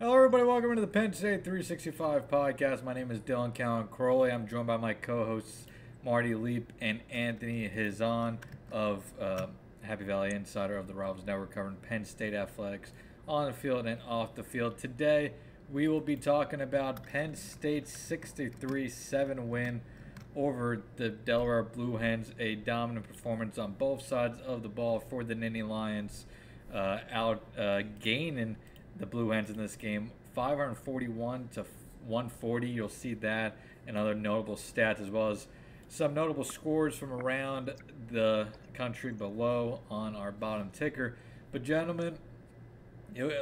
Hello, everybody. Welcome into the Penn State 365 podcast. My name is Dylan Callaghan-Croley. I'm joined by my co hosts, Marty Leap and Anthony Hizon of uh, Happy Valley Insider of the Rivals Network, covering Penn State athletics on the field and off the field. Today, we will be talking about Penn State's 63 7 win over the Delaware Blue Hens, a dominant performance on both sides of the ball for the Nittany Lions, uh, out uh, gaining the Blue Hens in this game 541 to 140. You'll see that and other notable stats as well as some notable scores from around the country below on our bottom ticker. But gentlemen,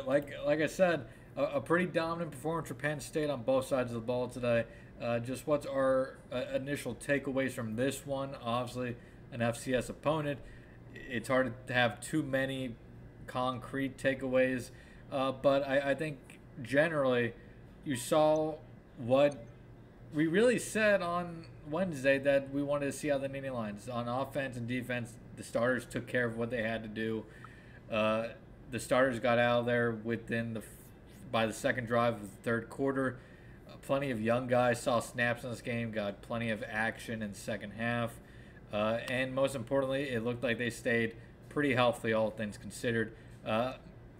like like I said, a, a, pretty dominant performance for Penn State on both sides of the ball today. Uh, just what's our uh, initial takeaways from this one? Obviously, an FCS opponent. It's hard to have too many concrete takeaways, uh, but I, I think generally you saw what we really said on Wednesday that we wanted to see how the Nittany Lions on offense and defense. The starters took care of what they had to do. Uh, the starters got out of there within the by the second drive of the third quarter. Uh, plenty of young guys saw snaps in this game, got plenty of action in second half, uh, and most importantly, it looked like they stayed pretty healthy, all things considered. Uh,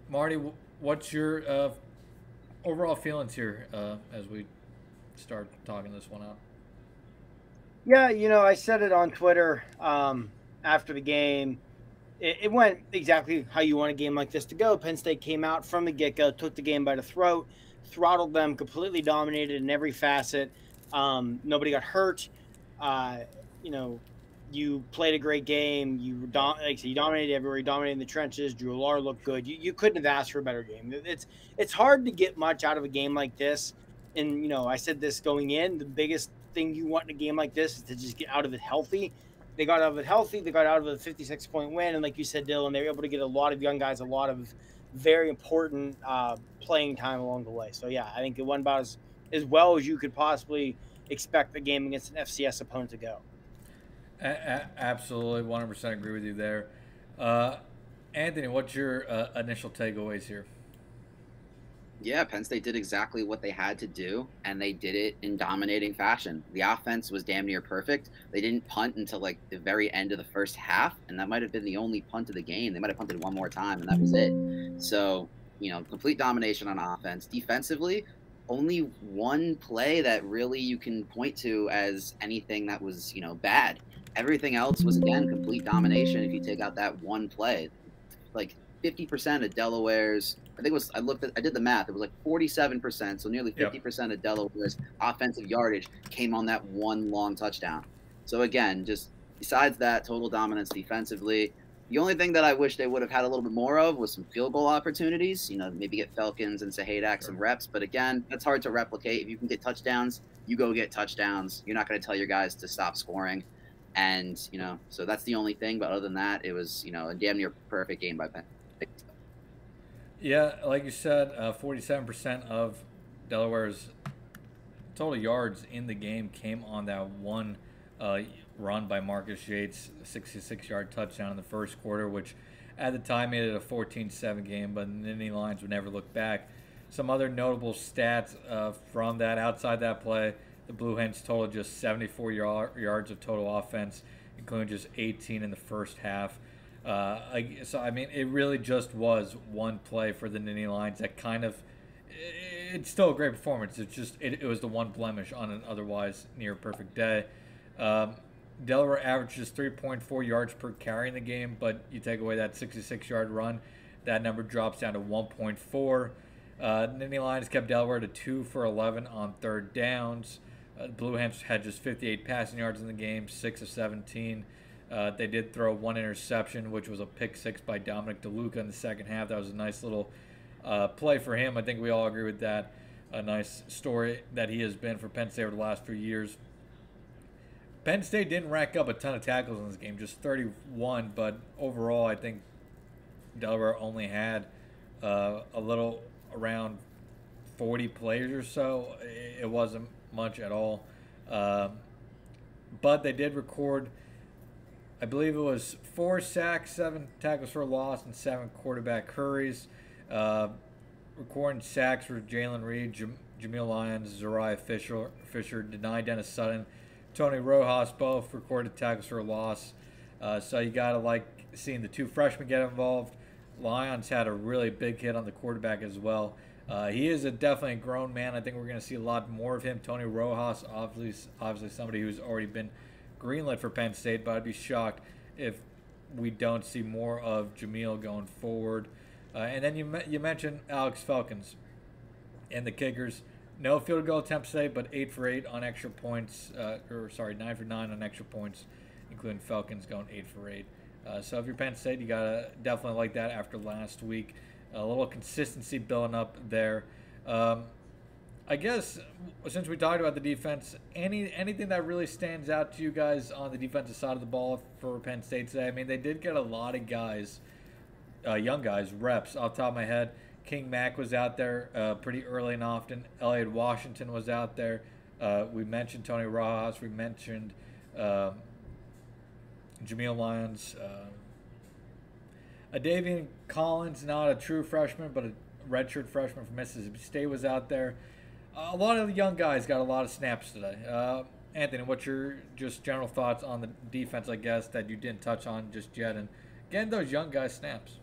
Marty, what's your uh, overall feelings here uh, as we start talking this one out? Yeah, you know, I said it on Twitter um, after the game. It, it, went exactly how you want a game like this to go. Penn State came out from the get go, took the game by the throat, throttled them, completely dominated in every facet. Um, nobody got hurt. Uh, you know, you played a great game. You like you dominated everywhere. You dominated the trenches. Drew Allar looked good. You, you couldn't have asked for a better game. It's it's hard to get much out of a game like this. And you know, I said this going in. The biggest thing you want in a game like this is to just get out of it healthy. They got out of it healthy. They got out of a 56 point win, and like you said, Dylan, they were able to get a lot of young guys a lot of very important uh, playing time along the way. So yeah, I think it went about as as well as you could possibly expect a game against an FCS opponent to go. A- absolutely, 100% agree with you there. Uh, Anthony, what's your uh, initial takeaways here? Yeah, Penn State did exactly what they had to do, and they did it in dominating fashion. The offense was damn near perfect. They didn't punt until like the very end of the first half, and that might have been the only punt of the game. They might have punted one more time, and that was it. So, you know, complete domination on offense. Defensively, only one play that really you can point to as anything that was, you know, bad. Everything else was again complete domination if you take out that one play. Like 50% of Delaware's, I think it was, I looked at, I did the math, it was like 47%, so nearly 50% yep. of Delaware's offensive yardage came on that one long touchdown. So again, just besides that, total dominance defensively. The only thing that I wish they would have had a little bit more of was some field goal opportunities. You know, maybe get Felkins and Sahaydak sure. some reps. But again, that's hard to replicate. If you can get touchdowns, you go get touchdowns. You're not going to tell your guys to stop scoring. And, you know, so that's the only thing. But other than that, it was, you know, a damn near perfect game by Penn. Yeah, like you said, uh, 47% of Delaware's total yards in the game came on that one uh, run by Marcus Yarns, 66 yard touchdown in the first quarter, which at the time made it a 14 7 game, but the Lions would never look back. Some other notable stats uh, from that outside that play the Blue Hens total just 74 yards of total offense, including just 18 in the first half. Uh, so I mean, it really just was one play for the Nittany Lions that kind of. It's still a great performance. It's just it, it was the one blemish on an otherwise near perfect day. Um, Delaware averages 3.4 yards per carry in the game, but you take away that 66 yard run, that number drops down to 1.4. Uh, Nittany Lions kept Delaware to 2 for 11 on third downs. Uh, Blue Hens had just 58 passing yards in the game, 6 of 17. Uh, they did throw one interception, which was a pick six by Dominic DeLuca in the second half. That was a nice little uh, play for him. I think we all agree with that. A nice story that he has been for Penn State over the last few years. Penn State didn't rack up a ton of tackles in this game, just 31, but overall, I think Delaware only had uh, a little around 40 players or so. It wasn't much at all. Um, but they did record – I believe it was four sacks, seven tackles for loss, and seven quarterback hurries. Uh, recording sacks for Jaylen Reed, Jam- Jameial Lyons, Zuriah Fisher, Fisher, Dani Dennis Sutton, Tony Rojas both recorded tackles for loss. Uh, so you got to like seeing the two freshmen get involved. Lyons had a really big hit on the quarterback as well. Uh, he is a definitely a grown man. I think we're going to see a lot more of him. Tony Rojas, obviously, obviously somebody who's already been greenlit for Penn State, but I'd be shocked if we don't see more of Jameial going forward. Uh, and then you you mentioned Alex Felkins and the kickers. No field goal attempts today, but eight for eight on extra points. Uh, or sorry, nine for nine on extra points, including Felkins going eight for eight. Uh, so if you're Penn State, you gotta definitely like that after last week. A little consistency building up there. Um, I guess since we talked about the defense, any anything that really stands out to you guys on the defensive side of the ball for Penn State today? I mean, they did get a lot of guys, uh, young guys, reps off top of my head. King Mack was out there uh, pretty early and often. Elliot Washington was out there. Uh, we mentioned Tony Rojas. We mentioned um, Jameial Lyons. Adavian Collins, not a true freshman, but a redshirt freshman from Mississippi State, was out there. a lot of the young guys got a lot of snaps today. Uh, Anthony, what's your just general thoughts on the defense, I guess, that you didn't touch on just yet, and getting those young guys snaps?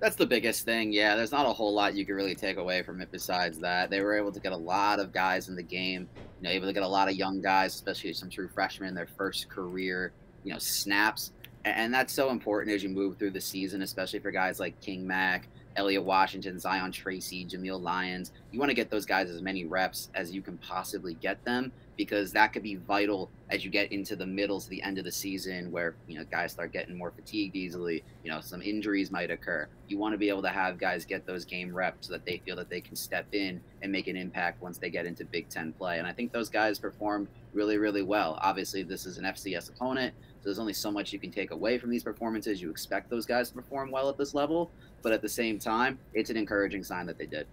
That's the biggest thing. Yeah, there's not a whole lot you can really take away from it besides that. They were able to get a lot of guys in the game, you know, able to get a lot of young guys, especially some true freshmen, in their first career, you know, snaps. And that's so important as you move through the season, especially for guys like King Mack, Elliot Washington, Zion Tracy, Jameial Lyons. You want to get those guys as many reps as you can possibly get them because that could be vital as you get into the middle to the end of the season where, you know, guys start getting more fatigued easily, you know, some injuries might occur. You want to be able to have guys get those game reps so that they feel that they can step in and make an impact once they get into Big 10 play. And I think those guys performed really really well. Obviously, this is an FCS opponent. So there's only so much you can take away from these performances. You expect those guys to perform well at this level, but at the same time, it's an encouraging sign that they did.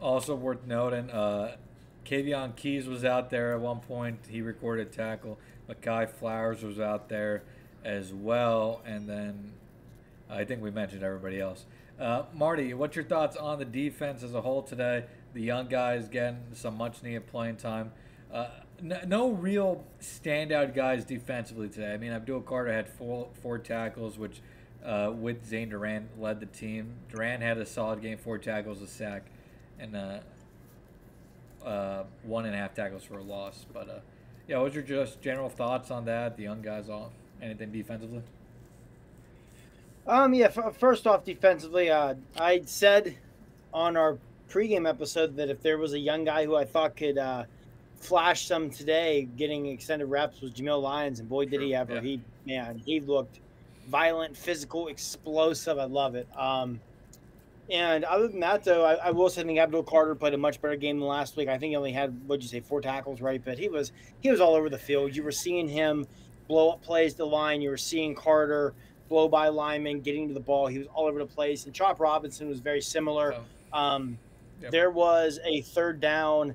Also worth noting, uh, Kavion Keys was out there at one point. He recorded tackle. Makai Flowers was out there as well. And then I think we mentioned everybody else. Uh, Marty, what's your thoughts on the defense as a whole today? The young guys getting some much needed playing time. Uh, no, real standout guys defensively today. I mean, Abdul Carter had four, four tackles, which uh, with Zane Durant led the team. Durant had a solid game, four tackles, a sack, and uh, uh, one and a half tackles for a loss. But uh, yeah, what's your just general thoughts on that? The young guys off anything defensively? Um, yeah. First off, defensively, uh, I said on our pregame episode that if there was a young guy who I thought could uh, flash some today, getting extended reps was Jameial Lyons, and boy, did he ever! Yeah. He man, he looked violent, physical, explosive. I love it. Um, and other than that, though, I, I, will say I think Abdul Carter played a much better game than last week. I think he only had what'd you say four tackles, right? But he was he was all over the field. You were seeing him blow up plays to the line. You were seeing Carter blow by linemen, getting to the ball. He was all over the place. And Chop Robinson was very similar. Oh. Um, yep. There was a third down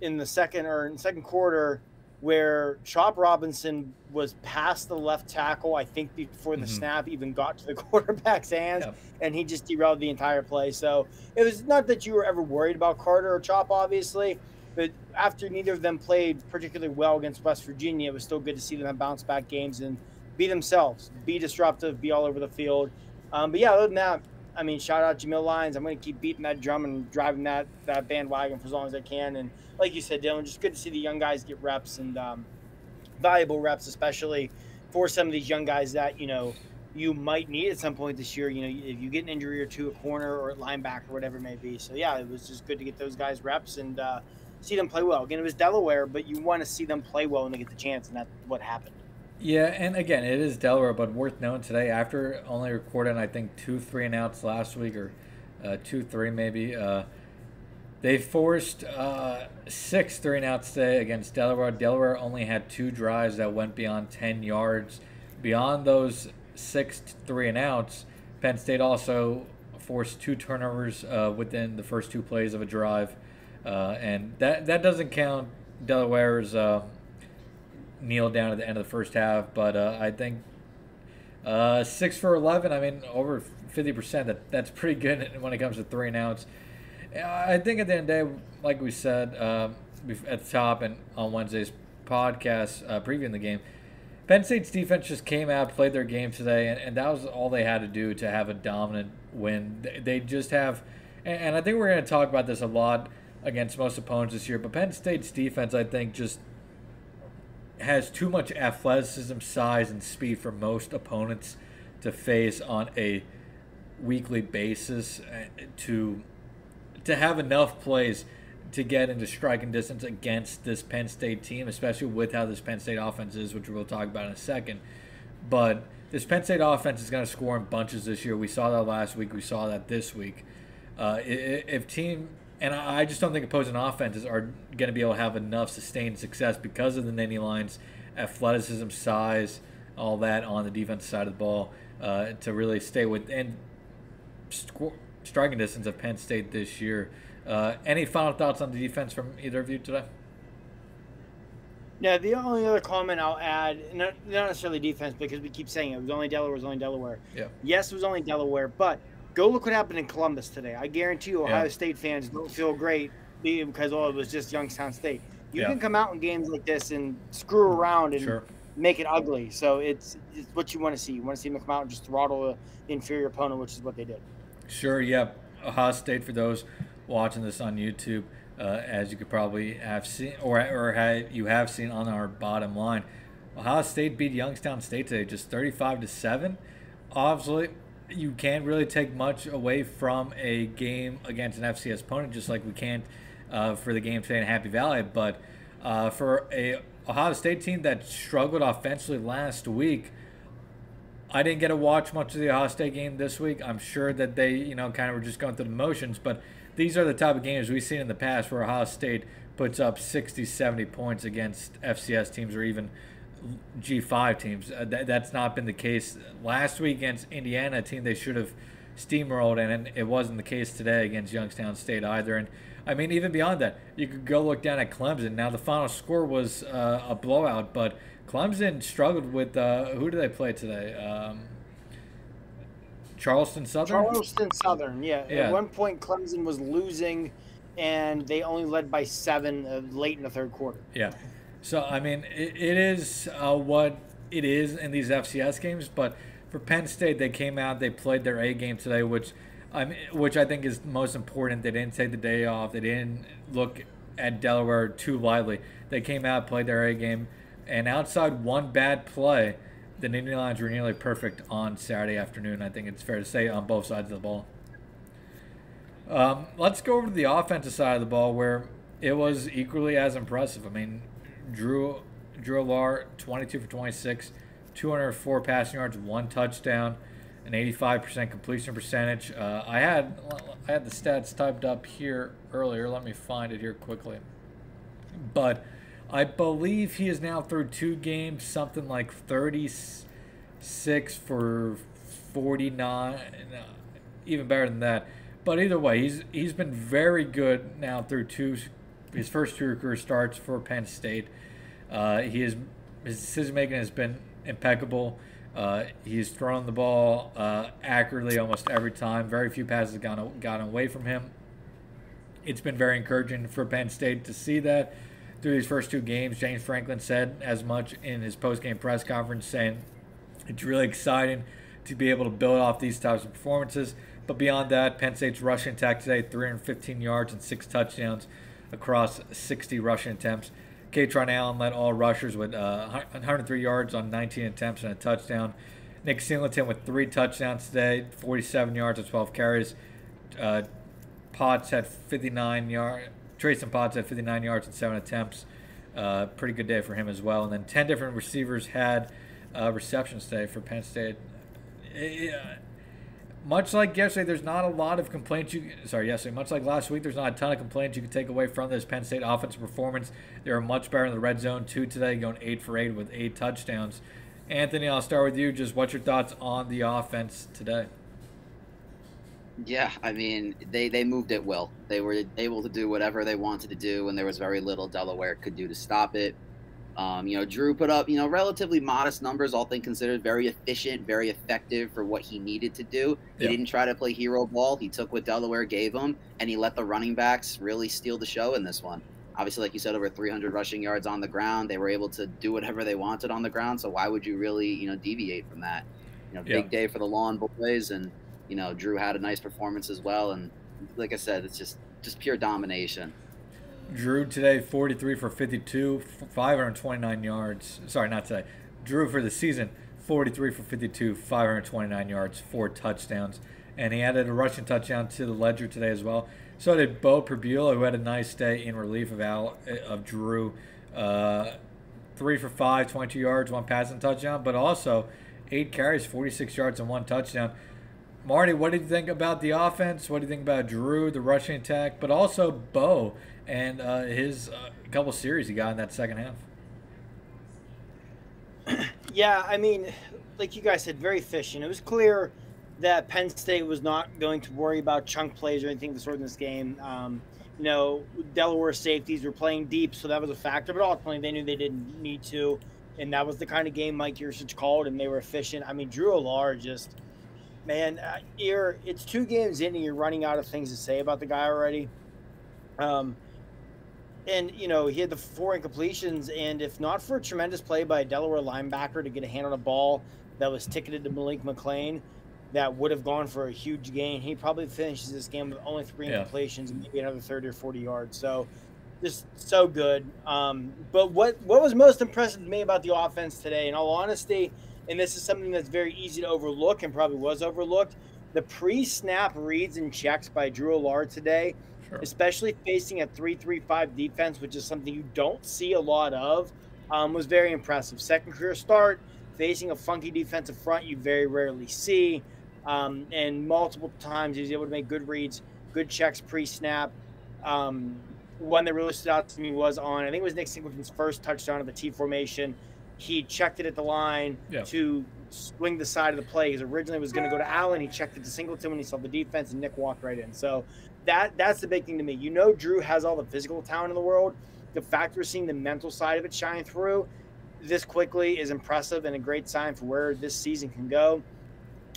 in the second or in second quarter where Chop Robinson was past the left tackle, I think before the mm-hmm. snap even got to the quarterback's hands, yeah. and he just derailed the entire play. So it was not that you were ever worried about Carter or Chop, obviously, but after neither of them played particularly well against West Virginia, it was still good to see them have bounce back games and be themselves, be disruptive, be all over the field. Um, but yeah, other than that, I mean, shout out Jameial Lyons. I'm going to keep beating that drum and driving that that bandwagon for as long as I can. And like you said, Dylan, just good to see the young guys get reps and um, valuable reps, especially for some of these young guys that you know you might need at some point this year. You know, if you get an injury or two, a corner or linebacker, or whatever it may be. So yeah, it was just good to get those guys reps and uh, see them play well. Again, it was Delaware, but you want to see them play well when they get the chance, and that's what happened. Yeah, and again, it is Delaware, but worth noting today after only recording I think two three and outs last week or uh, two three maybe. Uh, they forced uh, six three and outs today against Delaware. Delaware only had two drives that went beyond 10 yards. Beyond those six three and outs, Penn State also forced two turnovers uh, within the first two plays of a drive. Uh, and that, that doesn't count Delaware's uh, kneel down at the end of the first half, but uh, I think Uh, six for 11. I mean, over 50%. That that's pretty good when it comes to three and outs. I think at the end of the day, like we said um, at the top and on Wednesday's podcast uh, previewing the game, Penn State's defense just came out, played their game today, and, and that was all they had to do to have a dominant win. They just have, and, and I think we're going to talk about this a lot against most opponents this year, but Penn State's defense, I think, just has too much athleticism, size, and speed for most opponents to face on a weekly basis uh, to to have enough plays to get into striking distance against this Penn State team, especially with how this Penn State offense is, which we'll talk about in a second. But this Penn State offense is going to score in bunches this year. We saw that last week. We saw that this week. Uh, if team and I just don't think opposing offenses are going to be able to have enough sustained success because of the Nittany Lions' athleticism, size, all that on the defensive side of the ball uh, to really stay within striking distance of Penn State this year. Uh, any final thoughts on the defense from either of you today? Yeah, the only other comment I'll add, not, not necessarily defense, because we keep saying it, it was only Delaware, it was only Delaware. Yeah. Yes, it was only Delaware, but go look what happened in Columbus today. I guarantee you, Ohio Yeah. State fans don't feel great because oh, it was just Youngstown State. You Yeah. can come out in games like this and screw around and Sure. make it ugly. So it's, it's what you want to see. You want to see them come out and just throttle the inferior opponent, which is what they did. Sure, yeah. Ohio State, for those watching this on YouTube, uh, as you could probably have seen, or, or have, you have seen on our bottom line, Ohio State beat Youngstown State today just 35 to 7. Obviously, you can't really take much away from a game against an FCS opponent, just like we can't uh, for the game today in Happy Valley. But uh, for a Ohio State team that struggled offensively last week, I didn't get to watch much of the Ohio State game this week. I'm sure that they, you know, kind of were just going through the motions, but these are the type of games we've seen in the past where Ohio State puts up 60, 70 points against FCS teams or even G5 teams. Uh, that, that's not been the case last week against Indiana, a team they should have steamrolled, and it wasn't the case today against Youngstown State either. And I mean, even beyond that, you could go look down at Clemson. Now, the final score was uh, a blowout, but Clemson struggled with uh, who do they play today? Um, Charleston Southern. Charleston Southern, yeah. Yeah. At one point, Clemson was losing, and they only led by seven uh, late in the third quarter. Yeah. So I mean, it, it is uh, what it is in these FCS games. But for Penn State, they came out, they played their A game today, which I mean, which I think is most important. They didn't take the day off. They didn't look at Delaware too lightly. They came out, played their A game, and outside one bad play, the Nittany Lions were nearly perfect on Saturday afternoon. I think it's fair to say on both sides of the ball. Um, let's go over to the offensive side of the ball where it was equally as impressive. I mean, Drew Drew Allar, 22 for 26, 204 passing yards, one touchdown, an 85% completion percentage. Uh, I had I had the stats typed up here earlier. Let me find it here quickly. But I believe he is now through two games, something like 36 for 49, uh, even better than that. But either way, he's he's been very good now through two his first two career starts for Penn State. Uh, he is his decision making has been impeccable. Uh, he's thrown the ball uh, accurately almost every time. Very few passes have gone gotten away from him. It's been very encouraging for Penn State to see that through these first two games. James Franklin said as much in his post game press conference, saying it's really exciting to be able to build off these types of performances. But beyond that, Penn State's rushing attack today 315 yards and six touchdowns across 60 rushing attempts. Kaytron Allen led all rushers with uh, 103 yards on 19 attempts and a touchdown. Nick Singleton with three touchdowns today, 47 yards and 12 carries. Uh, Potts had 59 yards. Trayson Potts had 59 yards and seven attempts. Uh, pretty good day for him as well. And then 10 different receivers had uh, receptions today for Penn State. It- much like yesterday, there's not a lot of complaints. You sorry, yesterday, much like last week, there's not a ton of complaints you can take away from this Penn State offensive performance. They were much better in the red zone too today, going eight for eight with eight touchdowns. Anthony, I'll start with you. Just what's your thoughts on the offense today? Yeah, I mean, they they moved it well. They were able to do whatever they wanted to do, and there was very little Delaware could do to stop it. Um, you know, Drew put up, you know, relatively modest numbers, all things considered, very efficient, very effective for what he needed to do. He Yeah. didn't try to play hero ball. He took what Delaware gave him, and he let the running backs really steal the show in this one. Obviously, like you said, over 300 rushing yards on the ground. They were able to do whatever they wanted on the ground. So why would you really, you know, deviate from that? You know, Yeah. big day for the Lawn Boys, and you know, Drew had a nice performance as well. And like I said, it's just just pure domination. Drew today, 43 for 52, 529 yards. Sorry, not today. Drew for the season, 43 for 52, 529 yards, four touchdowns. And he added a rushing touchdown to the ledger today as well. So did Beau Pribula, who had a nice day in relief of Al, of Drew. Uh, three for five, 22 yards, one passing touchdown, but also eight carries, 46 yards, and one touchdown. Marty, what do you think about the offense? What do you think about Drew, the rushing attack, but also Beau and uh, his uh, couple series he got in that second half? Yeah, I mean, like you guys said, very efficient. It was clear that Penn State was not going to worry about chunk plays or anything of the sort in this game. Um, you know, Delaware safeties were playing deep, so that was a factor. But ultimately, they knew they didn't need to, and that was the kind of game Mike Yurcich called, and they were efficient. I mean, Drew Allar just, man, uh, you're it's two games in, and you're running out of things to say about the guy already. Um, and you know he had the four incompletions, and if not for a tremendous play by a Delaware linebacker to get a hand on a ball that was ticketed to Malik McClain, that would have gone for a huge gain. He probably finishes this game with only three Yeah. incompletions and maybe another thirty or forty yards. So just so good. Um, but what what was most impressive to me about the offense today, in all honesty, and this is something that's very easy to overlook and probably was overlooked, the pre-snap reads and checks by Drew Allar today Sure. especially facing a 3-3-5 defense, which is something you don't see a lot of, um, was very impressive. Second career start, facing a funky defensive front you very rarely see, um, and multiple times he was able to make good reads, good checks pre-snap. Um, one that really stood out to me was on, I think it was Nick Singleton's first touchdown of the T formation. He checked it at the line Yeah. to swing the side of the play because originally it was going to go to Allen. He checked it to Singleton when he saw the defense, and Nick walked right in. So that that's the big thing to me. You know, Drew has all the physical talent in the world. The fact we're seeing the mental side of it shine through this quickly is impressive and a great sign for where this season can go.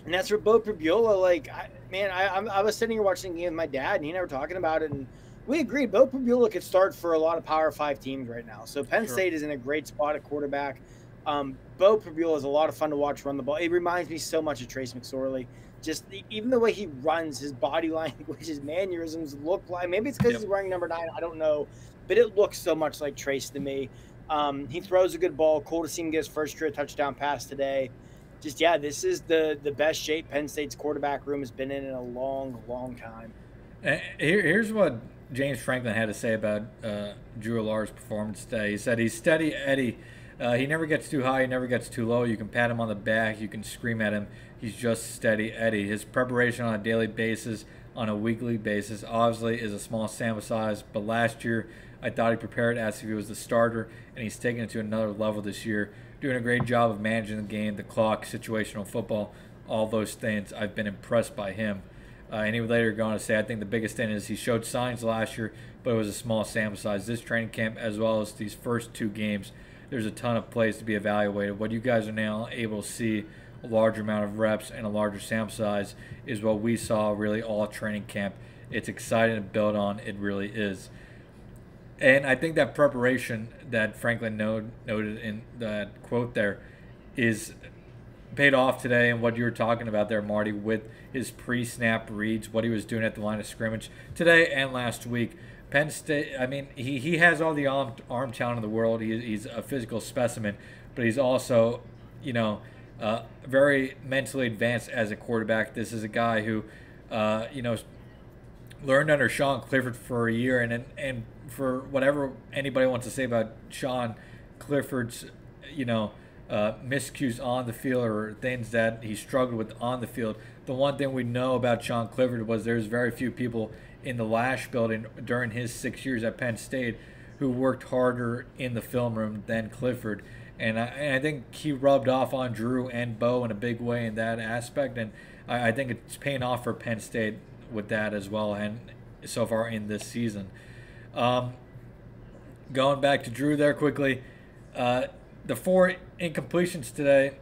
And that's for Beau Pribula. Like, I, man, I, I was sitting here watching the game with my dad, and he and I were talking about it, and we agreed Beau Pribula could start for a lot of Power Five teams right now. So Penn Sure. State is in a great spot at quarterback. Um, Beau Pribula is a lot of fun to watch run the ball. It reminds me so much of Trace McSorley. Just e- even the way he runs, his body language, his mannerisms look like maybe it's because Yep. he's wearing number nine. I don't know, but it looks so much like Trace to me. Um, he throws a good ball. Cool to see him get his first career touchdown pass today. Just yeah, this is the the best shape Penn State's quarterback room has been in in a long, long time. Here, here's what James Franklin had to say about uh, Drew Allar's performance today. He said he's steady Eddie. Uh, he never gets too high, he never gets too low. You can pat him on the back, you can scream at him. He's just steady Eddie. His preparation on a daily basis, on a weekly basis, obviously is a small sample size. But last year, I thought he prepared as if he was the starter, and he's taken it to another level this year. Doing a great job of managing the game, the clock, situational football, all those things. I've been impressed by him. Uh, and he would later go on to say, I think the biggest thing is he showed signs last year, but it was a small sample size. This training camp, as well as these first two games, there's a ton of plays to be evaluated. What you guys are now able to see, a larger amount of reps and a larger sample size, is what we saw really all training camp. It's exciting to build on. It really is. And I think that preparation that Franklin noted, noted in that quote there is paid off today and what you were talking about there, Marty, with his pre-snap reads, what he was doing at the line of scrimmage today and last week. Penn State, I mean, he, he has all the arm, arm talent in the world. He, he's a physical specimen, but he's also, you know, uh, very mentally advanced as a quarterback. This is a guy who, uh, you know, learned under Sean Clifford for a year, and and, and for whatever anybody wants to say about Sean Clifford's, you know, uh, miscues on the field or things that he struggled with on the field. The one thing we know about Sean Clifford was there's very few people in the Lasch building during his six years at Penn State who worked harder in the film room than Clifford. And I, and I think he rubbed off on Drew and Beau in a big way in that aspect. And I, I think it's paying off for Penn State with that as well, and so far in this season. Um, going back to Drew there quickly, Uh, the four incompletions today,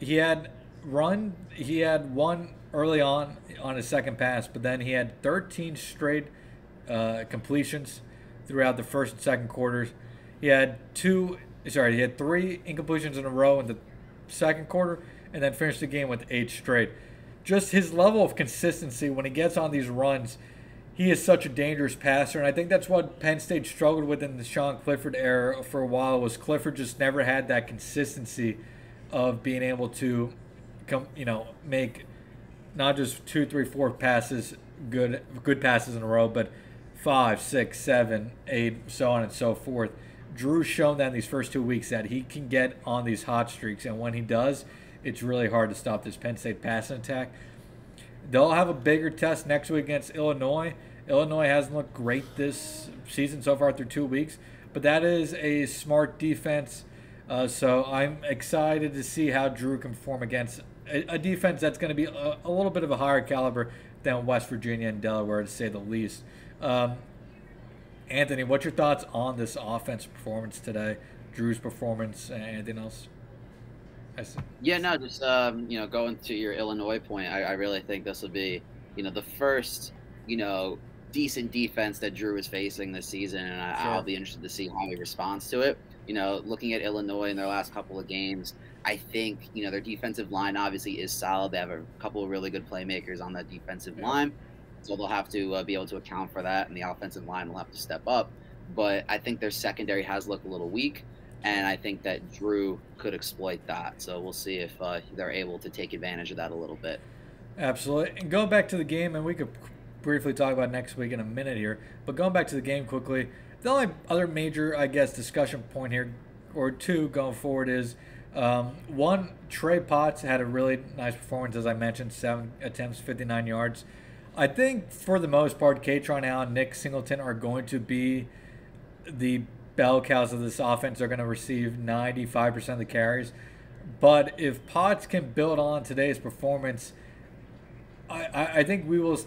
he had run. He had one early on on his second pass, but then he had 13 straight uh, completions throughout the first and second quarters. He had two. Sorry, he had three incompletions in a row in the second quarter, and then finished the game with eight straight. Just his level of consistency when he gets on these runs he is such a dangerous passer, and I think that's what Penn State struggled with in the Sean Clifford era for a while. Was Clifford just never had that consistency of being able to come, you know, make not just two, three, four passes, good, good passes in a row, but five, six, seven, eight, so on and so forth. Drew's shown that in these first two weeks that he can get on these hot streaks, and when he does, it's really hard to stop this Penn State passing attack. They'll have a bigger test next week against Illinois. Illinois hasn't looked great this season so far through two weeks, but that is a smart defense. Uh, so I'm excited to see how Drew can perform against a, a defense that's going to be a, a, little bit of a higher caliber than West Virginia and Delaware, to say the least. Um, Anthony, what's your thoughts on this offense performance today? Drew's performance, and anything else? Yeah, no, just um, you know, going to your Illinois point, I, I really think this will be, you know, the first, you know, decent defense that Drew is facing this season, and I, sure. I'll be interested to see how he responds to it. You know, looking at Illinois in their last couple of games, I think you know their defensive line obviously is solid. They have a couple of really good playmakers on that defensive yeah. line, so they'll have to uh, be able to account for that, and the offensive line will have to step up. But I think their secondary has looked a little weak, and I think that Drew could exploit that. So we'll see if uh, they're able to take advantage of that a little bit. Absolutely. And go back to the game, and we could briefly talk about next week in a minute here. But going back to the game quickly, the only other major, I guess, discussion point here, or two going forward is um, one, Trey Potts had a really nice performance, as I mentioned, seven attempts, 59 yards. I think for the most part, Kaytron Allen, Nick Singleton are going to be the bell cows of this offense. They're going to receive 95% of the carries. But if Potts can build on today's performance, I, I think we will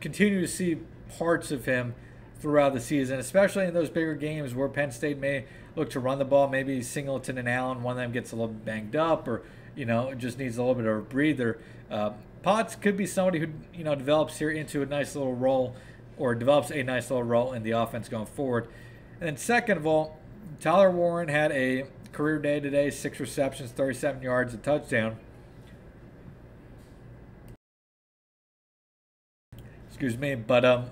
continue to see parts of him throughout the season, especially in those bigger games where Penn State may look to run the ball. Maybe Singleton and Allen, one of them gets a little banged up, or you know just needs a little bit of a breather. Uh, Potts could be somebody who you know develops here into a nice little role, or develops a nice little role in the offense going forward. And then second of all, Tyler Warren had a career day today, six receptions, 37 yards, a touchdown. Excuse me, but um,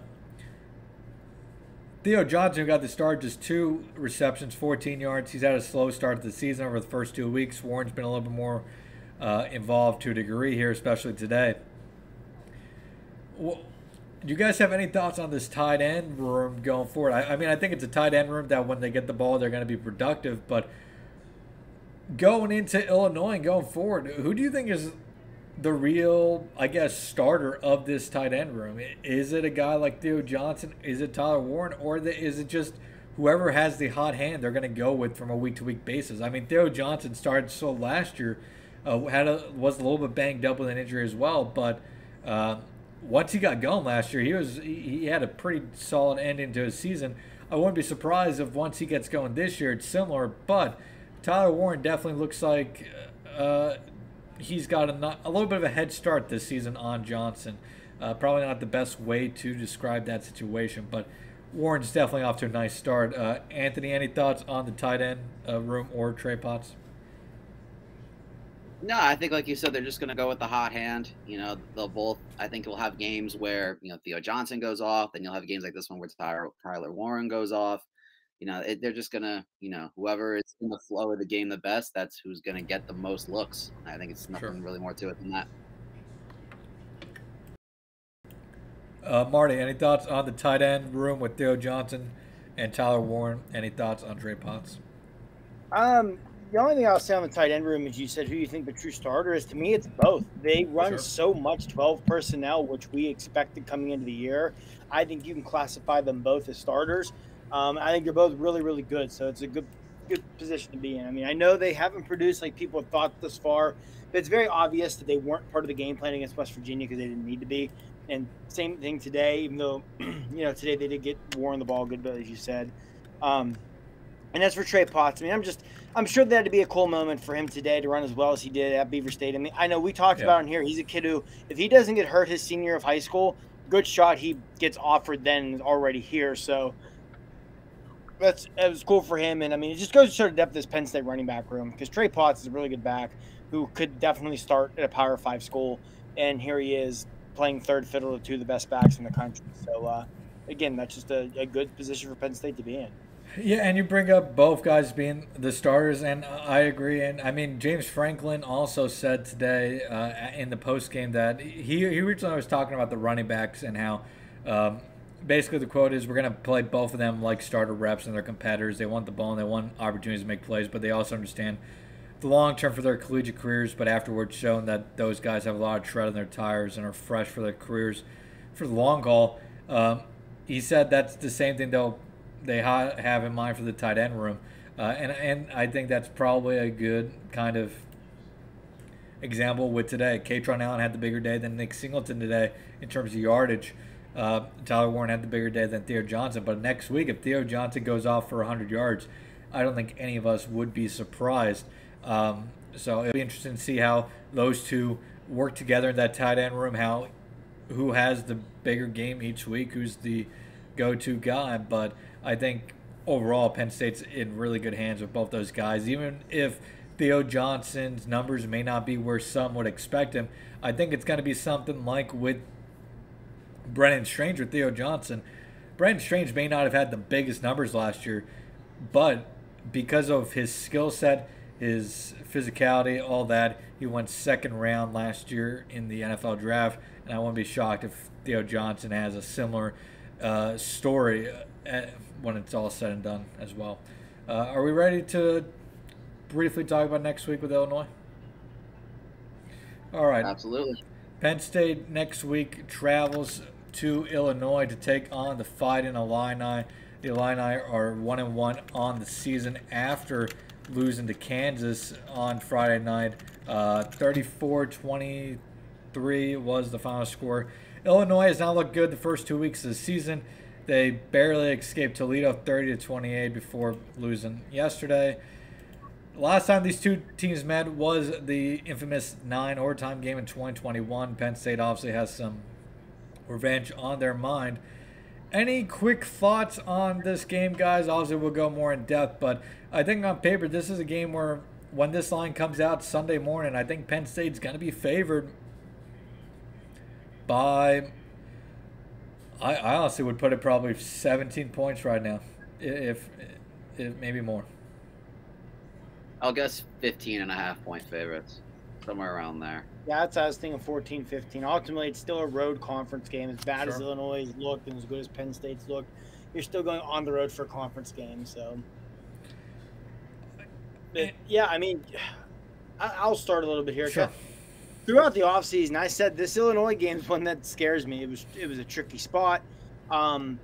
Theo Johnson got the start, just two receptions, 14 yards. He's had a slow start to the season over the first two weeks. Warren's been a little bit more uh, involved to a degree here, especially today. Do you guys have any thoughts on this tight end room going forward? I, I mean, I think it's a tight end room that when they get the ball, they're going to be productive. But going into Illinois and going forward, who do you think is the real, I guess, starter of this tight end room? Is it a guy like Theo Johnson? Is it Tyler Warren? Or is it just whoever has the hot hand they're going to go with from a week to week basis? I mean, Theo Johnson started so last year, uh, had a, was a little bit banged up with an injury as well, but uh, once he got going last year, he was he had a pretty solid ending to his season. I wouldn't be surprised if once he gets going this year, it's similar. But Tyler Warren definitely looks like uh, he's got a, a little bit of a head start this season on Johnson. Uh, probably not the best way to describe that situation, but Warren's definitely off to a nice start. Uh, Anthony, any thoughts on the tight end uh, room or Trey Potts? No, I think like you said, they're just going to go with the hot hand. You know, they'll both. I think we'll have games where you know Theo Johnson goes off, then you'll have games like this one where Tyler, Tyler Warren goes off you know, it, they're just gonna, you know, whoever is in the flow of the game the best, that's who's gonna get the most looks. I think it's nothing sure. really more to it than that. Uh, Marty, any thoughts on the tight end room with Theo Johnson and Tyler Warren? Any thoughts on Trey Potts? Um, the only thing I'll say on the tight end room is you said who you think the true starter is. To me, it's both. They run sure. so much 12 personnel, which we expected coming into the year. I think you can classify them both as starters. Um, I think they're both really, really good. So it's a good, good position to be in. I mean, I know they haven't produced like people have thought this far, but it's very obvious that they weren't part of the game plan against West Virginia because they didn't need to be. And same thing today, even though, you know, today they did get Warren the ball good, but as you said. Um, And as for Trey Potts, I mean, I'm just, I'm sure that had to be a cool moment for him today to run as well as he did at Beaver Stadium. I mean, I know we talked Yeah. about him here. He's a kid who, if he doesn't get hurt his senior year of high school, good shot he gets offered then already here. So that's it was cool for him. And I mean, it just goes to show the depth of this Penn State running back room because Trey Potts is a really good back who could definitely start at a Power Five school, and here he is playing third fiddle to two of the best backs in the country. So uh, again, that's just a, a good position for Penn State to be in. Yeah, and you bring up both guys being the starters, and I agree. And I mean, James Franklin also said today uh, in the post game that he he originally was talking about the running backs and how um, basically the quote is we're going to play both of them like starter reps and their competitors. They want the ball and they want opportunities to make plays, but they also understand the long term for their collegiate careers. But afterwards, shown that those guys have a lot of tread on their tires and are fresh for their careers for the long haul. Um, he said that's the same thing they'll they ha- have in mind for the tight end room, uh, and and I think that's probably a good kind of example with today. Kaytron Allen had the bigger day than Nick Singleton today in terms of yardage. Uh, Tyler Warren had the bigger day than Theo Johnson, but next week if Theo Johnson goes off for 100 yards, I don't think any of us would be surprised. Um, so it'll be interesting to see how those two work together in that tight end room. How who has the bigger game each week? Who's the go-to guy? But I think overall Penn State's in really good hands with both those guys. Even if Theo Johnson's numbers may not be where some would expect him, I think it's going to be something like with Brenton Strange or Theo Johnson. Brenton Strange may not have had the biggest numbers last year, but because of his skill set, his physicality, all that, he went second round last year in the NFL draft, and I wouldn't be shocked if Theo Johnson has a similar uh, story when it's all said and done as well. Uh, are we ready to briefly talk about next week with Illinois? All right. Absolutely. Penn State next week travels to Illinois to take on the Fighting Illini. The Illini are one and one on the season after losing to Kansas on Friday night. Uh, 34-23 was the final score. Illinois has not looked good the first two weeks of the season. They barely escaped Toledo 30 to 28 before losing yesterday. Last time these two teams met was the infamous nine overtime game in 2021. Penn State obviously has some revenge on their mind. Any quick thoughts on this game, guys? Obviously, we'll go more in depth, but I think on paper, this is a game where when this line comes out Sunday morning, I think Penn State's going to be favored by. I, I honestly would put it probably 17 points right now, if, if maybe more. I'll guess 15 and a half point favorites, somewhere around there. Yeah, that's what I was thinking 14 15. Ultimately, it's still a road conference game. As bad as Illinois looked and as good as Penn State's looked, you're still going on the road for a conference game. So, but, eh. yeah, I mean, I- I'll start a little bit here. Sure. Throughout the offseason, I said this Illinois game is one that scares me. It was it was a tricky spot. Um,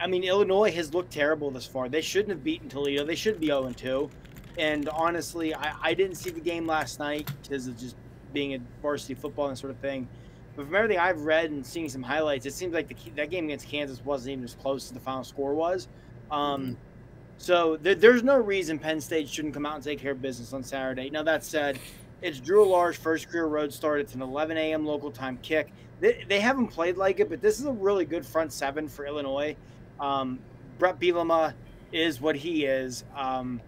I mean, Illinois has looked terrible this far. They shouldn't have beaten Toledo. They should be 0 2. And honestly, I, I didn't see the game last night because of just being a varsity football and sort of thing. But from everything I've read and seeing some highlights, it seems like the, that game against Kansas wasn't even as close as the final score was. Um, so there, there's no reason Penn State shouldn't come out and take care of business on Saturday. Now that said, it's Drew Allar's first career road start. It's an 11 a.m. local time kick. They, they haven't played like it, but this is a really good front seven for Illinois. Um, Bret Bielema is what he is. Um,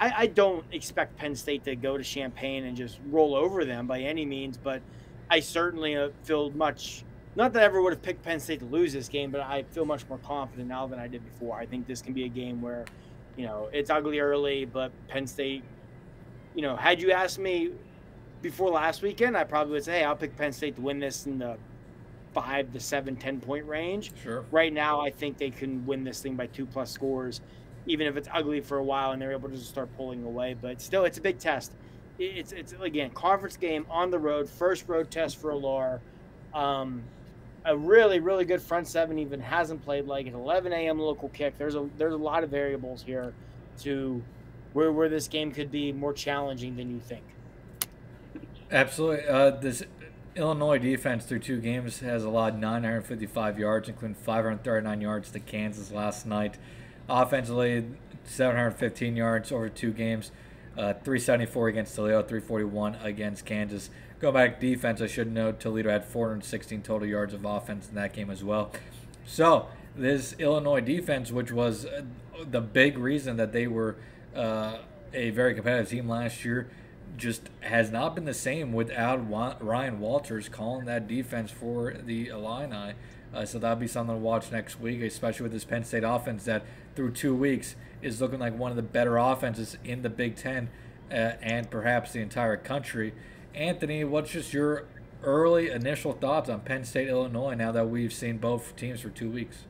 I, I don't expect Penn State to go to Champaign and just roll over them by any means, but I certainly uh, feel much. Not that I ever would have picked Penn State to lose this game, but I feel much more confident now than I did before. I think this can be a game where, you know, it's ugly early, but Penn State, you know, had you asked me before last weekend, I probably would say, hey, I'll pick Penn State to win this in the five to seven, 10 point range. Sure. Right now, I think they can win this thing by two plus scores, even if it's ugly for a while and they're able to just start pulling away. But still, it's a big test. It's it's again conference game on the road, first road test for Allar. Um, a really really good front seven even hasn't played like an 11 a.m. local kick. There's a there's a lot of variables here to where where this game could be more challenging than you think. Absolutely. Uh, this Illinois defense through two games has allowed 955 yards, including 539 yards to Kansas last night. Offensively, 715 yards over two games. Uh, 374 against Toledo, 341 against Kansas. Go back defense, I should note Toledo had 416 total yards of offense in that game as well. So this Illinois defense, which was uh, the big reason that they were uh, a very competitive team last year, just has not been the same without Ryan Walters calling that defense for the Illini. Uh, so that'll be something to watch next week, especially with this Penn State offense that through two weeks is looking like one of the better offenses in the Big Ten uh, and perhaps the entire country. Anthony, what's just your early initial thoughts on Penn State, Illinois, now that we've seen both teams for two weeks?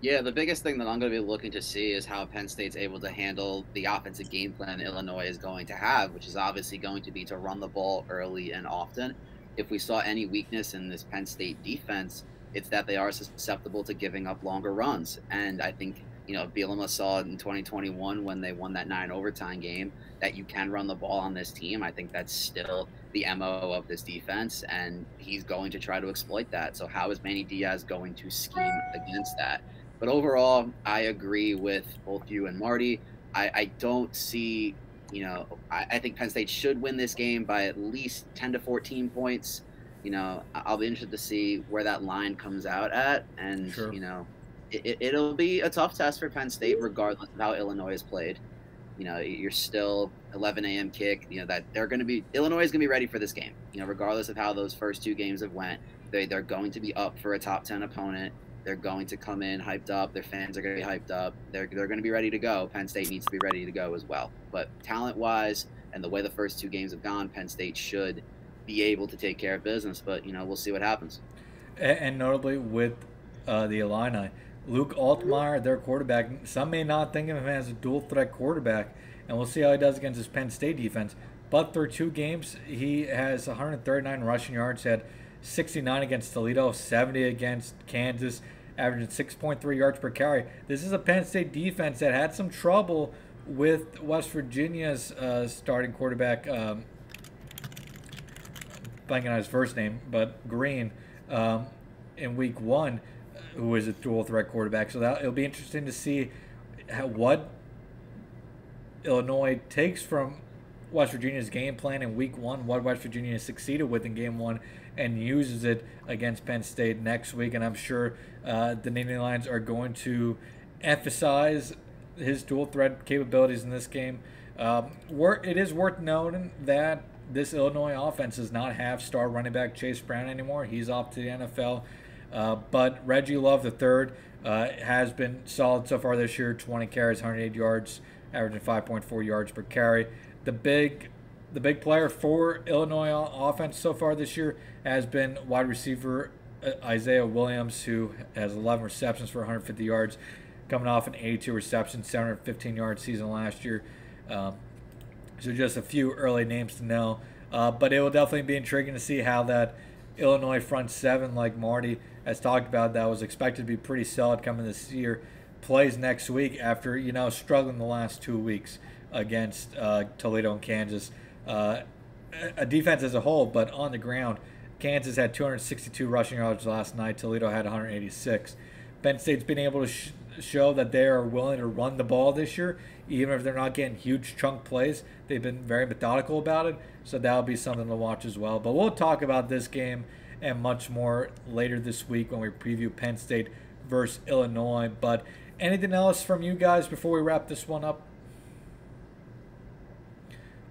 Yeah, the biggest thing that I'm going to be looking to see is how Penn State's able to handle the offensive game plan Illinois is going to have, which is obviously going to be to run the ball early and often. If we saw any weakness in this Penn State defense, it's that they are susceptible to giving up longer runs. And I think, you know, Bielema saw it in 2021 when they won that nine overtime game that you can run the ball on this team. I think that's still the MO of this defense, and he's going to try to exploit that. So, how is Manny Diaz going to scheme against that? But overall, I agree with both you and Marty. I, I don't see, you know, I, I, think Penn State should win this game by at least 10 to 14 points. You know, I'll be interested to see where that line comes out at. And, sure. you know, it, it'll be a tough test for Penn State, regardless of how Illinois is played. You know, you're still 11 a.m. kick. You know that they're going to be Illinois is going to be ready for this game. You know, regardless of how those first two games have went, they they're going to be up for a top 10 opponent. They're going to come in hyped up. Their fans are going to be hyped up. They're, they're going to be ready to go. Penn State needs to be ready to go as well. But talent wise, and the way the first two games have gone, Penn State should be able to take care of business. But, you know, we'll see what happens. And notably with uh, the Illini, Luke Altmyer, their quarterback, some may not think of him as a dual threat quarterback. And we'll see how he does against his Penn State defense. But through two games, he has 139 rushing yards, had 69 against Toledo, 70 against Kansas, averaging 6.3 yards per carry. This is a Penn State defense that had some trouble with West Virginia's uh, starting quarterback, um, blanking on his first name, but Greene, um, in week one, who is a dual threat quarterback. So that it'll be interesting to see how, what Illinois takes from West Virginia's game plan in week one, what West Virginia succeeded with in game one, and uses it against Penn State next week. And I'm sure uh, the Nittany Lions are going to emphasize his dual threat capabilities in this game. Um, it is worth noting that this Illinois offense does not have star running back Chase Brown anymore. He's off to the NFL. Uh, but Reggie Love III uh, has been solid so far this year 20 carries, 108 yards, averaging 5.4 yards per carry. The big the big player for Illinois offense so far this year has been wide receiver Isaiah Williams, who has 11 receptions for 150 yards, coming off an 82 reception, 715 yard season last year. Um, so just a few early names to know. Uh, but it will definitely be intriguing to see how that Illinois front seven, like Marty has talked about, that was expected to be pretty solid coming this year, plays next week after you know struggling the last two weeks against uh, Toledo and Kansas. Uh, a defense as a whole, but on the ground, Kansas had 262 rushing yards last night. Toledo had 186. Penn State's been able to sh- show that they are willing to run the ball this year, even if they're not getting huge chunk plays. They've been very methodical about it, so that'll be something to watch as well. But we'll talk about this game and much more later this week when we preview Penn State versus Illinois. But anything else from you guys before we wrap this one up?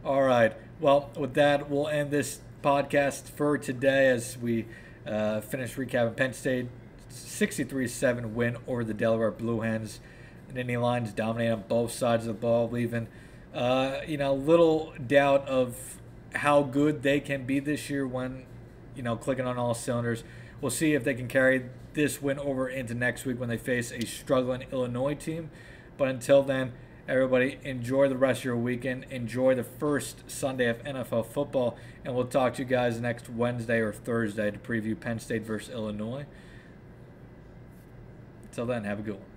All right. Well, with that, we'll end this podcast for today as we uh, finish recapping Penn State 63-7 win over the Delaware Blue Hens. Nittany Lions dominating on both sides of the ball, leaving uh, you know little doubt of how good they can be this year when you know clicking on all cylinders. We'll see if they can carry this win over into next week when they face a struggling Illinois team. But until then, everybody enjoy the rest of your weekend. Enjoy the first Sunday of NFL football, and we'll talk to you guys next Wednesday or Thursday to preview Penn State versus Illinois. Until then, have a good one.